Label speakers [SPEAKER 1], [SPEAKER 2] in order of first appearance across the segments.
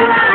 [SPEAKER 1] Thank you.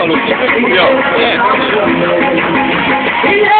[SPEAKER 2] maluco. E,
[SPEAKER 3] ó,
[SPEAKER 4] é. é, é.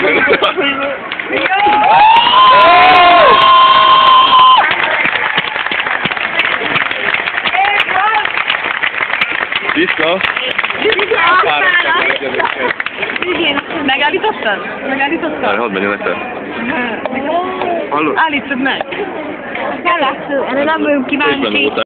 [SPEAKER 3] meg! Tiszta?
[SPEAKER 1] Megállítottad? Megállítottad? Már
[SPEAKER 3] hadd menjen nektek.
[SPEAKER 1] Állítsad meg! Kell erre
[SPEAKER 3] nem vagyunk kíváncsi.